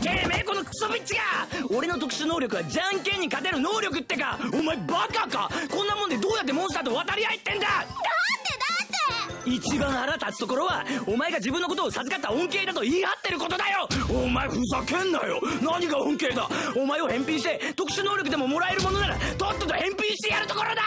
てめえこのクソビッチが俺の特殊能力はじゃんけんに勝てる能力ってかお前バカかこんなもんでどうやってモンスターと渡り合いってんだだってだって一番腹立つところはお前が自分のことを授かった恩恵だと言い張ってることだよお前ふざけんなよ何が恩恵だお前を返品して特殊能力でももらえるものならとっとと返品してやるところだ